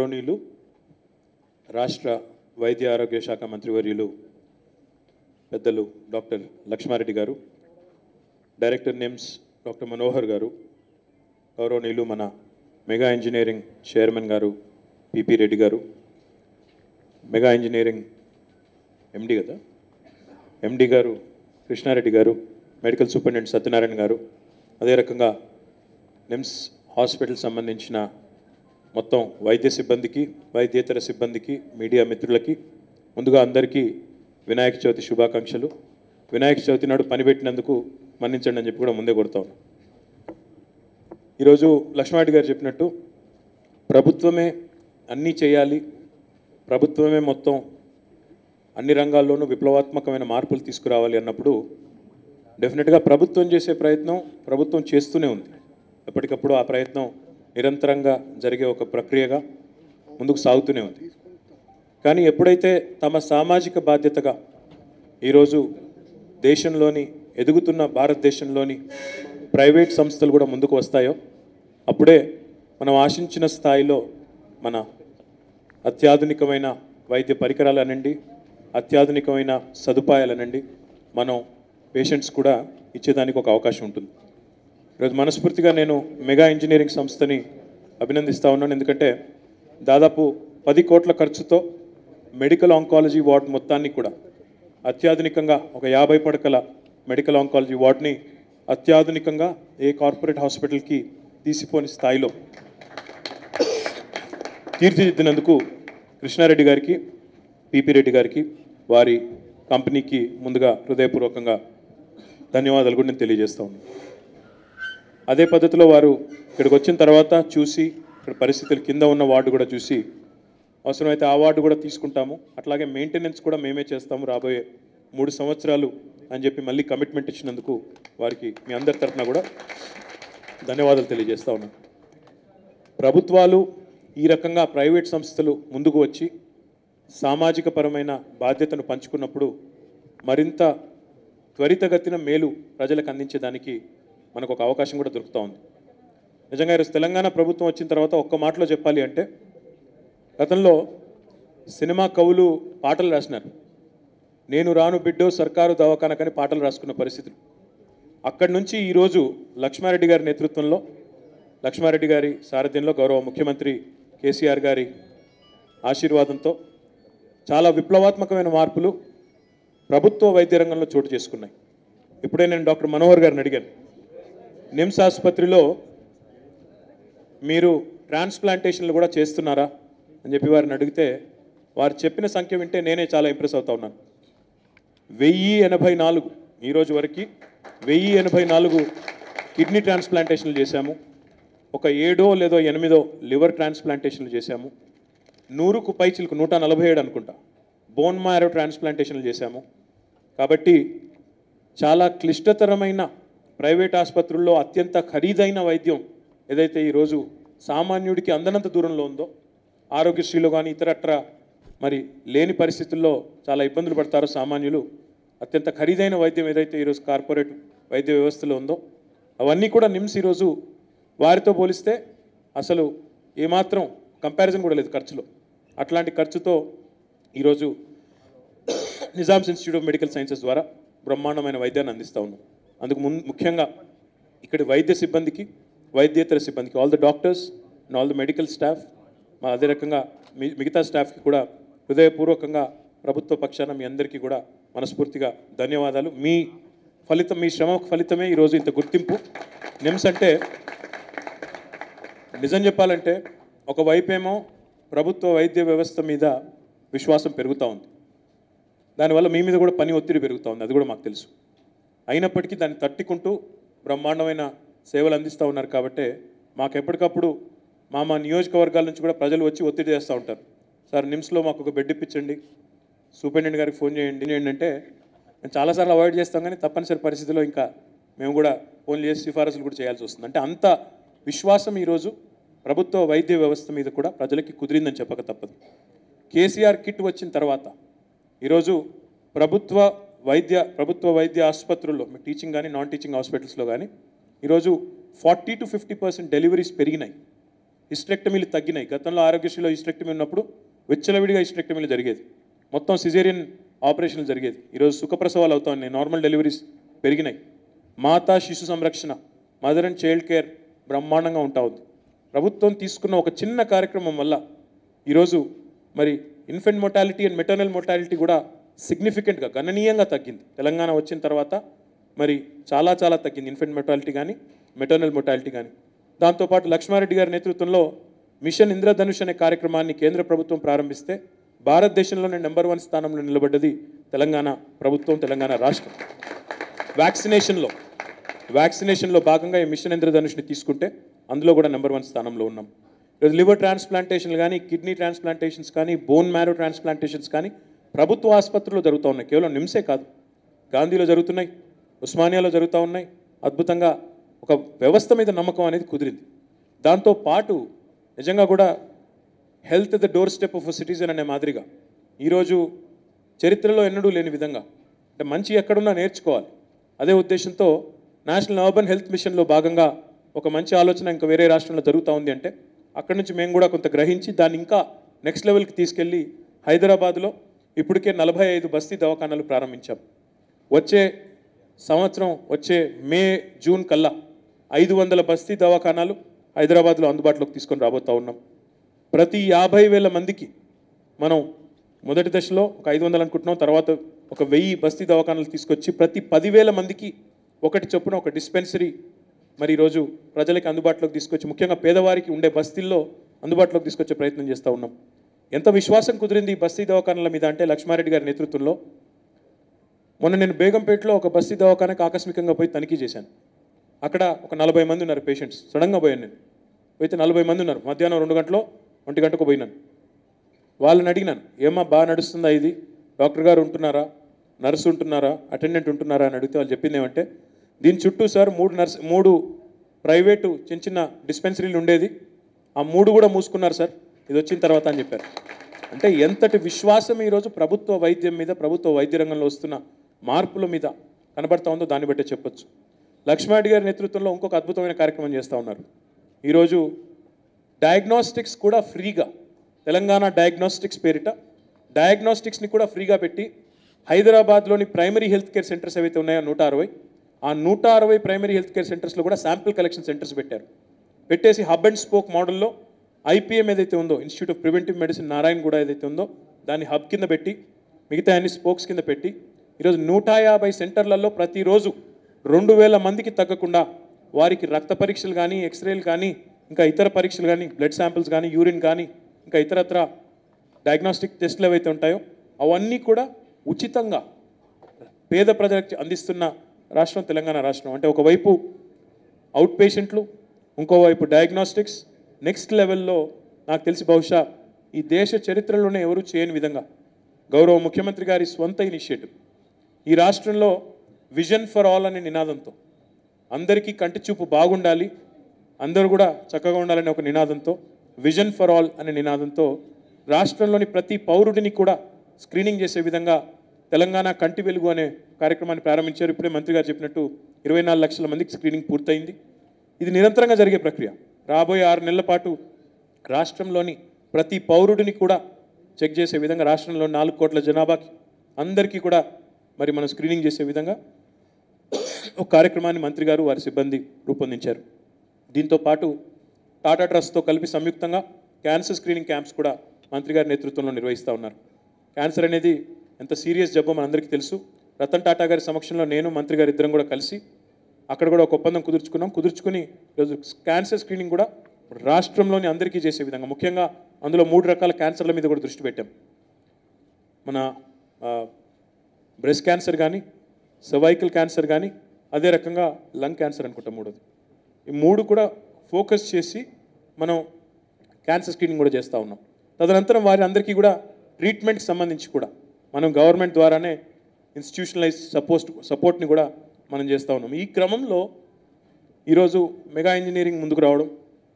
గౌరవనీయులు రాష్ట్ర వైద్య ఆరోగ్య శాఖ మంత్రివర్యులు పెద్దలు డాక్టర్ లక్ష్మారెడ్డి గారు డైరెక్టర్ నిమ్స్ డాక్టర్ మనోహర్ గారు గౌరవనీయులు మన mega engineering chairman garu P P Reddy garu mega engineering ఎండి కదా ఎండి గారు కృష్ణారెడ్డి గారు మెడికల్ సూపరింటెండెంట్ సత్యనారాయణ గారు అదే రకంగా నిమ్స్ హాస్పిటల్ సంబంధించిన మొత్తం వైద్య సిబ్బందికి వైద్యేతర సిబ్బందికి మీడియా మిత్రులకి ముందుగా అందరికీ వినాయక చవితి శుభాకాంక్షలు. వినాయక చవితి నాడు పనిపెట్టినందుకు మన్నించండి అని చెప్పి కూడా ముందే కొడతాం ఈరోజు లక్ష్మారెడ్డి గారు చెప్పినట్టు ప్రభుత్వమే అన్నీ చేయాలి ప్రభుత్వమే మొత్తం అన్ని రంగాల్లోనూ విప్లవాత్మకమైన మార్పులు తీసుకురావాలి అన్నప్పుడు డెఫినెట్గా ప్రభుత్వం చేసే ప్రయత్నం ప్రభుత్వం చేస్తూనే ఉంది. ఎప్పటికప్పుడు ఆ ప్రయత్నం నిరంతరంగా జరిగే ఒక ప్రక్రియగా ముందుకు సాగుతూనే ఉంది. కానీ ఎప్పుడైతే తమ సామాజిక బాధ్యతగా ఈరోజు దేశంలోని ఎదుగుతున్న భారతదేశంలోని ప్రైవేట్ సంస్థలు కూడా ముందుకు వస్తాయో అప్పుడే మనం ఆశించిన స్థాయిలో మన అత్యాధునికమైన వైద్య పరికరాలు అనండి అత్యాధునికమైన సదుపాయాలు అనండి మనం పేషెంట్స్ కూడా ఇచ్చేదానికి ఒక అవకాశం ఉంటుంది. ఈరోజు మనస్ఫూర్తిగా నేను మెగా ఇంజనీరింగ్ సంస్థని అభినందిస్తూ ఉన్నాను. ఎందుకంటే దాదాపు పది కోట్ల ఖర్చుతో మెడికల్ ఆంకాలజీ వార్డ్ మొత్తాన్ని కూడా అత్యాధునికంగా ఒక యాభై పడకల మెడికల్ ఆంకాలజీ వార్డ్ని అత్యాధునికంగా ఏ కార్పొరేట్ హాస్పిటల్కి తీసిపోని స్థాయిలో తీర్చిదిద్దినందుకు కృష్ణారెడ్డి గారికి పిపి రెడ్డి గారికి వారి కంపెనీకి ముందుగా హృదయపూర్వకంగా ధన్యవాదాలు కూడా నేను తెలియజేస్తా ఉన్నాను. అదే పద్ధతిలో వారు ఇక్కడికి వచ్చిన తర్వాత చూసి ఇక్కడ పరిస్థితులు కింద ఉన్న వార్డు కూడా చూసి అవసరమైతే ఆ వార్డు కూడా తీసుకుంటాము. అట్లాగే మెయింటెనెన్స్ కూడా మేమే చేస్తాము రాబోయే మూడు సంవత్సరాలు అని చెప్పి మళ్ళీ కమిట్మెంట్ ఇచ్చినందుకు వారికి మీ అందరి తరఫున కూడా ధన్యవాదాలు తెలియజేస్తా ఉన్నాను. ప్రభుత్వాలు ఈ రకంగా ప్రైవేట్ సంస్థలు ముందుకు వచ్చి సామాజిక పరమైన బాధ్యతను పంచుకున్నప్పుడు మరింత త్వరితగతిన మేలు ప్రజలకు అందించేదానికి మనకు ఒక అవకాశం కూడా దొరుకుతూ ఉంది. నిజంగా ఈరోజు తెలంగాణ ప్రభుత్వం వచ్చిన తర్వాత ఒక్క మాటలో చెప్పాలి అంటే గతంలో సినిమా కవులు పాటలు రాసినారు. నేను రాను బిడ్డో సర్కారు దవాఖానకని పాటలు రాసుకున్న పరిస్థితులు. అక్కడి నుంచి ఈరోజు లక్ష్మారెడ్డి గారి నేతృత్వంలో లక్ష్మారెడ్డి గారి సారథ్యంలో గౌరవ ముఖ్యమంత్రి కేసీఆర్ గారి ఆశీర్వాదంతో చాలా విప్లవాత్మకమైన మార్పులు ప్రభుత్వ వైద్య రంగంలో చోటు చేసుకున్నాయి. ఇప్పుడే నేను డాక్టర్ మనోహర్ గారిని అడిగాను. నిమ్స్ ఆసుపత్రిలో మీరు ట్రాన్స్ప్లాంటేషన్లు కూడా చేస్తున్నారా అని చెప్పి వారిని అడిగితే వారు చెప్పిన సంఖ్య వింటే నేనే చాలా ఇంప్రెస్ అవుతా ఉన్నాను. వెయ్యి ఎనభై నాలుగు ఈరోజు వరకు వెయ్యి ఎనభై నాలుగు కిడ్నీ ట్రాన్స్ప్లాంటేషన్లు చేశాము. ఒక ఏడో లేదో ఎనిమిదో లివర్ ట్రాన్స్ప్లాంటేషన్లు చేశాము. నూరుకు పైచిలకు నూట నలభై ఏడు అనుకుంటా బోన్ మారో ట్రాన్స్ప్లాంటేషన్లు చేశాము. కాబట్టి చాలా క్లిష్టతరమైన ప్రైవేట్ ఆసుపత్రుల్లో అత్యంత ఖరీదైన వైద్యం ఏదైతే ఈరోజు సామాన్యుడికి అందనంత దూరంలో ఉందో ఆరోగ్యశ్రీలో కానీ ఇతరత్ర మరి లేని పరిస్థితుల్లో చాలా ఇబ్బందులు పడతారు సామాన్యులు అత్యంత ఖరీదైన వైద్యం ఏదైతే ఈరోజు కార్పొరేట్ వైద్య వ్యవస్థలో ఉందో అవన్నీ కూడా నిమ్స్ ఈరోజు వారితో పోలిస్తే అసలు ఏమాత్రం కంపారిజన్ కూడా లేదు ఖర్చులో. అట్లాంటి ఖర్చుతో ఈరోజు Nizam's Institute of Medical Sciences ద్వారా బ్రహ్మాండమైన వైద్యాన్ని అందిస్తూ ఉన్నాం. అందుకు ముందు ముఖ్యంగా ఇక్కడ వైద్య సిబ్బందికి వైద్యేతర సిబ్బందికి all the doctors and all the medical staff మా అదే రకంగా మిగతా స్టాఫ్కి కూడా హృదయపూర్వకంగా ప్రభుత్వ పక్షాన మీ అందరికీ కూడా మనస్ఫూర్తిగా ధన్యవాదాలు. మీ ఫలితం మీ శ్రమ ఫలితమే ఈరోజు ఇంత గుర్తింపు. నిమ్స్ అంటే నిజం చెప్పాలంటే ఒకవైపేమో ప్రభుత్వ వైద్య వ్యవస్థ మీద విశ్వాసం పెరుగుతూ ఉంది. దానివల్ల మీ మీద కూడా పని ఒత్తిడి పెరుగుతూ ఉంది. అది కూడా మాకు తెలుసు. అయినప్పటికీ దాన్ని తట్టుకుంటూ బ్రహ్మాండమైన సేవలు అందిస్తూ ఉన్నారు కాబట్టి మాకు ఎప్పటికప్పుడు మా మా నియోజకవర్గాల నుంచి కూడా ప్రజలు వచ్చి ఒత్తిడి చేస్తూ ఉంటారు. సార్ నిమ్స్లో మాకు ఒక బెడ్ ఇప్పించండి. సూపరింటెండెంట్ గారికి ఫోన్ చేయండి. ఏంటంటే నేను చాలాసార్లు అవాయిడ్ చేస్తాం కానీ తప్పనిసరి పరిస్థితిలో ఇంకా మేము కూడా ఫోన్ చేసి సిఫారసులు కూడా చేయాల్సి వస్తుంది. అంటే అంత విశ్వాసం ఈరోజు ప్రభుత్వ వైద్య వ్యవస్థ మీద కూడా ప్రజలకి కుదిరిందని చెప్పక తప్పదు. కేసీఆర్ కిట్ వచ్చిన తర్వాత ఈరోజు ప్రభుత్వ వైద్య ప్రభుత్వ వైద్య ఆసుపత్రుల్లో టీచింగ్ కానీ నాన్ టీచింగ్ హాస్పిటల్స్లో కానీ ఈరోజు forty to fifty percent deliveries పెరిగినాయి. హిస్టెక్టమీలు తగ్గినాయి. గతంలో ఆరోగ్యశ్రీలో హిస్టెక్టమీ ఉన్నప్పుడు వెచ్చలవిడిగా హిస్టెక్టమీలు జరిగేది. మొత్తం సిజేరియన్ ఆపరేషన్లు జరిగేది. ఈరోజు సుఖప్రసవాలు అవుతా ఉన్నాయి. నార్మల్ డెలివరీస్ పెరిగినాయి. మాతా శిశు సంరక్షణ మదర్ అండ్ చైల్డ్ కేర్ బ్రహ్మాండంగా ఉంటా ఉంది. ప్రభుత్వం తీసుకున్న ఒక చిన్న కార్యక్రమం వల్ల ఈరోజు మరి infant mortality and maternal mortality కూడా సిగ్నిఫికెంట్గా గణనీయంగా తగ్గింది. తెలంగాణ వచ్చిన తర్వాత మరి చాలా చాలా తగ్గింది. ఇన్ఫెంట్ మొటాలిటీ కానీ మెటర్నల్ మొటాలిటీ కానీ దాంతోపాటు లక్ష్మారెడ్డి గారి నేతృత్వంలో మిషన్ ఇంద్రధనుష్ అనే కార్యక్రమాన్ని కేంద్ర ప్రభుత్వం ప్రారంభిస్తే భారతదేశంలోనే నెంబర్ వన్ స్థానంలో నిలబడ్డది తెలంగాణ ప్రభుత్వం తెలంగాణ రాష్ట్రం. వ్యాక్సినేషన్లో వ్యాక్సినేషన్లో భాగంగా ఈ మిషన్ ఇంద్రధనుష్ని తీసుకుంటే అందులో కూడా నెంబర్ వన్ స్థానంలో ఉన్నాం. లివర్ ట్రాన్స్ప్లాంటేషన్లు కానీ కిడ్నీ ట్రాన్స్ప్లాంటేషన్స్ కానీ బోన్ మ్యారో ట్రాన్స్ప్లాంటేషన్స్ కానీ ప్రభుత్వ ఆసుపత్రులు జరుగుతూ ఉన్నాయి. కేవలం నిమ్సే కాదు. గాంధీలో జరుగుతున్నాయి ఉస్మానియాలో జరుగుతూ ఉన్నాయి. అద్భుతంగా ఒక వ్యవస్థ మీద నమ్మకం అనేది కుదిరింది. దాంతో పాటు నిజంగా కూడా health the doorstep of citizen అనే మాదిరిగా ఈరోజు చరిత్రలో ఎన్నడూ లేని విధంగా అంటే మంచి ఎక్కడున్నా నేర్చుకోవాలి. అదే ఉద్దేశంతో నేషనల్ అర్బన్ హెల్త్ మిషన్లో భాగంగా ఒక మంచి ఆలోచన ఇంకా వేరే రాష్ట్రంలో జరుగుతూ ఉంది అంటే అక్కడి నుంచి మేము కూడా కొంత గ్రహించి దాన్ని ఇంకా నెక్స్ట్ లెవెల్కి తీసుకెళ్ళి హైదరాబాద్లో ఇప్పటికే నలభై ఐదు బస్తీ దవాఖానాలు ప్రారంభించాం. వచ్చే సంవత్సరం వచ్చే మే జూన్ కల్లా ఐదు వందల బస్తీ దవాఖానాలు హైదరాబాద్లో అందుబాటులోకి తీసుకొని రాబోతూ ఉన్నాం. ప్రతి యాభై వేల మందికి మనం మొదటి దశలో ఒక ఐదు వందలు అనుకుంటున్నాం. తర్వాత ఒక వెయ్యి బస్తీ దవాఖానాలు తీసుకొచ్చి ప్రతి పదివేల మందికి ఒకటి చొప్పున ఒక డిస్పెన్సరీ మరి ఈరోజు ప్రజలకి అందుబాటులోకి తీసుకొచ్చి ముఖ్యంగా పేదవారికి ఉండే బస్తీల్లో అందుబాటులోకి తీసుకొచ్చే ప్రయత్నం చేస్తూ ఉన్నాం. ఎంత విశ్వాసం కుదిరింది ఈ బస్తీ దవాఖానల మీద అంటే లక్ష్మారెడ్డి గారి నేతృత్వంలో? మొన్న నేను బేగంపేటలో ఒక బస్తీ దవాఖానకు ఆకస్మికంగా పోయి తనిఖీ చేశాను. అక్కడ ఒక నలభై మంది ఉన్నారు పేషెంట్స్. సడన్గా పోయాను నేను. పోయితే నలభై మంది ఉన్నారు. మధ్యాహ్నం రెండు గంటలో ఒంటి గంటకు పోయినాను. వాళ్ళని అడిగినాను ఏమా బాగా నడుస్తుందా ఇది? డాక్టర్ గారు ఉంటున్నారా? నర్సు ఉంటున్నారా? అటెండెంట్ ఉంటున్నారా? అని అడిగితే వాళ్ళు చెప్పింది ఏమంటే దీని చుట్టూ సార్ మూడు నర్స్ మూడు ప్రైవేటు చిన్న చిన్న డిస్పెన్సరీలు ఉండేది. ఆ మూడు కూడా మూసుకున్నారు సార్. ఇది వచ్చిన తర్వాత అని చెప్పారు. అంటే ఎంతటి విశ్వాసం ఈరోజు ప్రభుత్వ వైద్యం మీద ప్రభుత్వ వైద్య రంగంలో వస్తున్న మార్పుల మీద కనబడతా ఉందో దాన్ని బట్టే చెప్పొచ్చు. లక్ష్మారెడ్డి గారి నేతృత్వంలో ఇంకొక అద్భుతమైన కార్యక్రమం చేస్తూ ఉన్నారు. ఈరోజు డయాగ్నోస్టిక్స్ కూడా ఫ్రీగా తెలంగాణ డయాగ్నోస్టిక్స్ పేరిట డయాగ్నోస్టిక్స్ని కూడా ఫ్రీగా పెట్టి హైదరాబాద్లోని ప్రైమరీ హెల్త్ కేర్ సెంటర్స్ ఏవైతే ఉన్నాయో నూట అరవై ఆ నూట అరవై ప్రైమరీ హెల్త్ కేర్ సెంటర్స్లో కూడా శాంపిల్ కలెక్షన్ సెంటర్స్ పెట్టారు. పెట్టేసి హబ్ అండ్ స్పోక్ మోడల్లో ఐపీఎం ఏదైతే ఉందో Institute of Preventive Medicine Narayana కూడా ఏదైతే ఉందో దాన్ని హబ్ కింద పెట్టి మిగతా అన్ని స్పోక్స్ కింద పెట్టి ఈరోజు నూట యాభై సెంటర్లలో ప్రతిరోజు రెండు వేల మందికి తగ్గకుండా వారికి రక్త పరీక్షలు కానీ ఎక్స్రేలు కానీ ఇంకా ఇతర పరీక్షలు కానీ బ్లడ్ శాంపిల్స్ కానీ యూరిన్ కానీ ఇంకా ఇతరత్ర డయాగ్నోస్టిక్ టెస్ట్లు ఏవైతే ఉంటాయో అవన్నీ కూడా ఉచితంగా పేద ప్రజలకు అందిస్తున్న రాష్ట్రం తెలంగాణ రాష్ట్రం. అంటే ఒకవైపు అవుట్ పేషెంట్లు ఇంకోవైపు డయాగ్నోస్టిక్స్ నెక్స్ట్ లెవెల్లో నాకు తెలిసి బహుశా ఈ దేశ చరిత్రలోనే ఎవరూ చేయని విధంగా గౌరవ ముఖ్యమంత్రి గారి స్వంత ఇనిషియేటివ్. ఈ రాష్ట్రంలో విజన్ ఫర్ ఆల్ అనే నినాదంతో అందరికీ కంటి చూపు బాగుండాలి అందరూ కూడా చక్కగా ఉండాలనే ఒక నినాదంతో విజన్ ఫర్ ఆల్ అనే నినాదంతో రాష్ట్రంలోని ప్రతి పౌరుడిని కూడా స్క్రీనింగ్ చేసే విధంగా తెలంగాణ కంటి వెలుగు అనే కార్యక్రమాన్ని ప్రారంభించారు. ఇప్పుడే మంత్రి గారు చెప్పినట్టు ఇరవై నాలుగు లక్షల మందికి స్క్రీనింగ్ పూర్తయింది. ఇది నిరంతరంగా జరిగే ప్రక్రియ. రాబోయే ఆరు నెలల పాటు రాష్ట్రంలోని ప్రతి పౌరుడిని కూడా చెక్ చేసే విధంగా రాష్ట్రంలో నాలుగు కోట్ల జనాభాకి అందరికీ కూడా మరి మనం స్క్రీనింగ్ చేసే విధంగా ఒక కార్యక్రమాన్ని మంత్రి గారు వారి సిబ్బంది రూపొందించారు. దీంతో పాటు టాటా ట్రస్ట్తో కలిపి సంయుక్తంగా క్యాన్సర్ స్క్రీనింగ్ క్యాంప్స్ కూడా మంత్రి గారి నేతృత్వంలో నిర్వహిస్తూ ఉన్నారు. క్యాన్సర్ అనేది ఎంత సీరియస్ జబ్బో మనందరికీ తెలుసు. రతన్ టాటా గారి సమక్షంలో నేను మంత్రి గారు ఇద్దరం కూడా కలిసి అక్కడ కూడా ఒక ఒప్పందం కుదుర్చుకున్నాం. కుదుర్చుకుని ఈరోజు క్యాన్సర్ స్క్రీనింగ్ కూడా రాష్ట్రంలోని అందరికీ చేసే విధంగా ముఖ్యంగా అందులో మూడు రకాల క్యాన్సర్ల మీద కూడా దృష్టి పెట్టాం. మన బ్రెస్ట్ క్యాన్సర్ కానీ సర్వైకల్ క్యాన్సర్ కానీ అదే రకంగా లంగ్ క్యాన్సర్ అనుకుంటాం మూడోది. ఈ మూడు కూడా ఫోకస్ చేసి మనం క్యాన్సర్ స్క్రీనింగ్ కూడా చేస్తూ ఉన్నాం. తదనంతరం వారి అందరికీ కూడా ట్రీట్మెంట్కి సంబంధించి కూడా మనం గవర్నమెంట్ ద్వారానే ఇన్స్టిట్యూషనలైజ్ సపోస్ట్ సపోర్ట్ని కూడా మనం చేస్తూ ఉన్నాం. ఈ క్రమంలో ఈరోజు మెగా ఇంజనీరింగ్ ముందుకు రావడం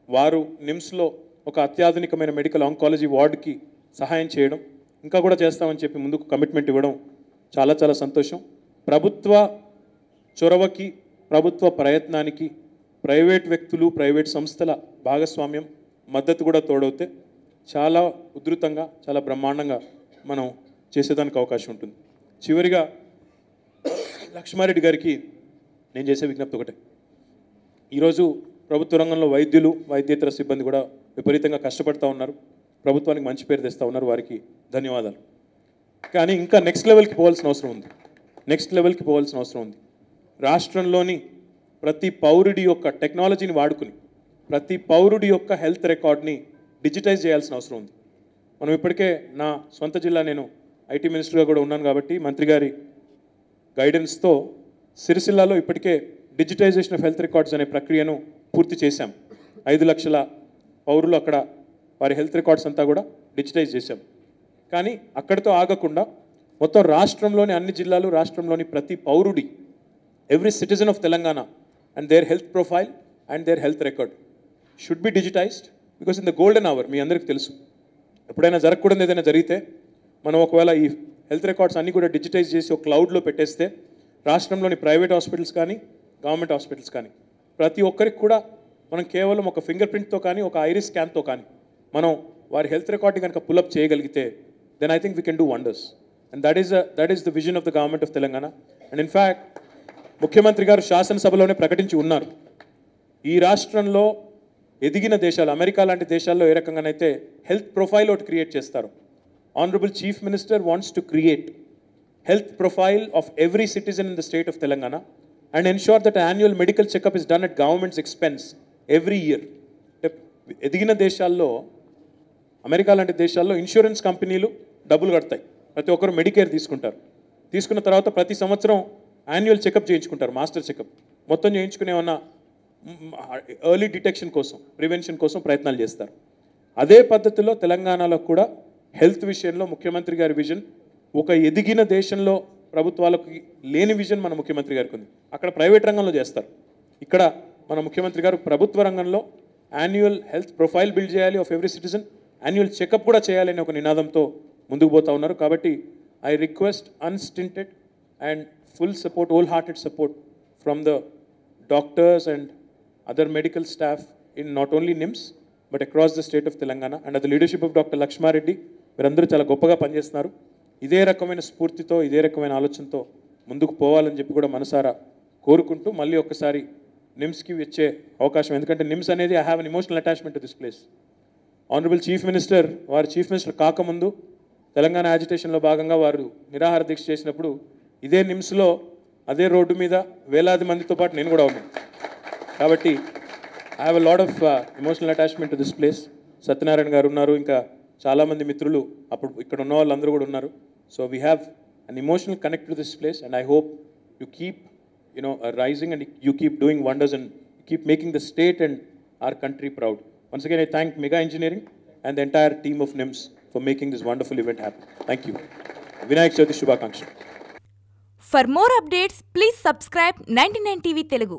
వారు నిమ్స్లో ఒక అత్యాధునికమైన మెడికల్ ఆంకాలజీ వార్డుకి సహాయం చేయడం ఇంకా కూడా చేస్తామని చెప్పి ముందుకు కమిట్మెంట్ ఇవ్వడం చాలా చాలా సంతోషం. ప్రభుత్వ చొరవకి ప్రభుత్వ ప్రయత్నానికి ప్రైవేట్ వ్యక్తులు ప్రైవేట్ సంస్థల భాగస్వామ్యం మద్దతు కూడా తోడవుతే చాలా ఉధృతంగా చాలా బ్రహ్మాండంగా మనం చేసేదానికి అవకాశం ఉంటుంది. చివరిగా లక్ష్మారెడ్డి గారికి నేను చేసే విజ్ఞప్తి ఒకటే. ఈరోజు ప్రభుత్వ రంగంలో వైద్యులు వైద్యేతర సిబ్బంది కూడా విపరీతంగా కష్టపడుతూ ఉన్నారు. ప్రభుత్వానికి మంచి పేరు తెస్తూ ఉన్నారు వారికి ధన్యవాదాలు. కానీ ఇంకా నెక్స్ట్ లెవెల్కి పోవాల్సిన అవసరం ఉంది. నెక్స్ట్ లెవెల్కి పోవాల్సిన అవసరం ఉంది. రాష్ట్రంలోని ప్రతి పౌరుడి యొక్క టెక్నాలజీని వాడుకుని ప్రతి పౌరుడి యొక్క హెల్త్ రికార్డ్ని డిజిటైజ్ చేయాల్సిన అవసరం ఉంది. మనం ఇప్పటికే నా సొంత జిల్లా నేను ఐటీ మినిస్టర్గా కూడా ఉన్నాను కాబట్టి మంత్రి గారి గైడెన్స్తో సిరిసిల్లాలో ఇప్పటికే డిజిటైజేషన్ ఆఫ్ హెల్త్ రికార్డ్స్ అనే ప్రక్రియను పూర్తి చేశాం. ఐదు లక్షల పౌరులు అక్కడ వారి హెల్త్ రికార్డ్స్ అంతా కూడా డిజిటైజ్ చేశాం. కానీ అక్కడితో ఆగకుండా మొత్తం రాష్ట్రంలోని అన్ని జిల్లాలు రాష్ట్రంలోని ప్రతి పౌరుడి every citizen of Telangana and their health profile and their health record should be digitised because in the golden hour మీ అందరికీ తెలుసు. ఎప్పుడైనా జరగకూడదు ఏదైనా జరిగితే మనం ఒకవేళ ఈ హెల్త్ రికార్డ్స్ అన్నీ కూడా డిజిటైజ్ చేసి ఒక క్లౌడ్లో పెట్టేస్తే రాష్ట్రంలోని ప్రైవేట్ హాస్పిటల్స్ కానీ గవర్నమెంట్ హాస్పిటల్స్ కానీ ప్రతి ఒక్కరికి కూడా మనం కేవలం ఒక ఫింగర్ ప్రింట్తో కానీ ఒక ఐరిస్ స్కాన్తో కానీ మనం వారి హెల్త్ రికార్డ్ని కనుక పుల్అప్ చేయగలిగితే then I think we can do wonders and that is that is the vision of the government of Telangana and in fact ముఖ్యమంత్రి గారు శాసనసభలోనే ప్రకటించి ఉన్నారు. ఈ రాష్ట్రంలో ఎదిగిన దేశాలు అమెరికా లాంటి దేశాల్లో ఏ రకంగానైతే హెల్త్ ప్రొఫైల్ ఒకటి క్రియేట్ చేస్తారు honourable chief minister wants to create health profile of every citizen in the state of Telangana and ensure that annual medical checkup is done at government's expense every year. ఎదిగిన దేశాల్లో America లాంటి దేశాల్లో insurance కంపెనీలు డబ్బులు కడతాయి. ప్రతి ఒక్కరు Medicare తీసుకుంటారు. తీసుకున్న తర్వాత ప్రతి సంవత్సరం యాన్యువల్ చెకప్ చేయించుకుంటారు మాస్టర్ చెకప్ మొత్తం చేయించుకునేమన్నా ఎర్లీ డిటెక్షన్ కోసం ప్రివెన్షన్ కోసం ప్రయత్నాలు చేస్తారు. అదే పద్ధతిలో తెలంగాణలో కూడా హెల్త్ విషయంలో ముఖ్యమంత్రి గారి విజన్ ఒక ఎదిగిన దేశంలో ప్రభుత్వాలకు లేని విజన్ మన ముఖ్యమంత్రి గారికి ఉంది. అక్కడ ప్రైవేట్ రంగంలో చేస్తారు. ఇక్కడ మన ముఖ్యమంత్రి గారు ప్రభుత్వ రంగంలో యాన్యువల్ హెల్త్ ప్రొఫైల్ బిల్డ్ చేయాలి of every citizen annual checkup కూడా చేయాలని ఒక నినాదంతో ముందుకు పోతా ఉన్నారు. కాబట్టి I request unstinted and full support whole hearted support from the doctors and other medical staff in not only NIMS but across the state of Telangana and the leadership of doctor Laxma Reddy మీరందరూ చాలా గొప్పగా పనిచేస్తున్నారు. ఇదే రకమైన స్ఫూర్తితో ఇదే రకమైన ఆలోచనతో ముందుకు పోవాలని చెప్పి కూడా మనసారా కోరుకుంటూ మళ్ళీ ఒక్కసారి నిమ్స్కి వచ్చే అవకాశం ఎందుకంటే నిమ్స్ అనేది I have an emotional attachment to this place honourable chief minister వారు చీఫ్ మినిస్టర్ కాకముందు తెలంగాణ యాజిటేషన్లో భాగంగా వారు నిరాహార దీక్ష చేసినప్పుడు ఇదే నిమ్స్లో అదే రోడ్డు మీద వేలాది మందితో పాటు నేను కూడా ఉన్నాను. కాబట్టి I have a lot of emotional attachment to this place Satyanarayana గారు ఉన్నారు ఇంకా చాలామంది మిత్రులు అప్పుడు ఇక్కడ ఉన్న వాళ్ళందరూ కూడా ఉన్నారు. So we have an emotional connect to this place and I hope you keep you know rising and you keep doing wonders and keep making the state and our country proud once again I thank Megha engineering and the entire team of NIMS for making this wonderful event happy thank you Vinayaka Chavithi శుభాకాంక్షలు for more updates please subscribe subscribe 99 TV Telugu.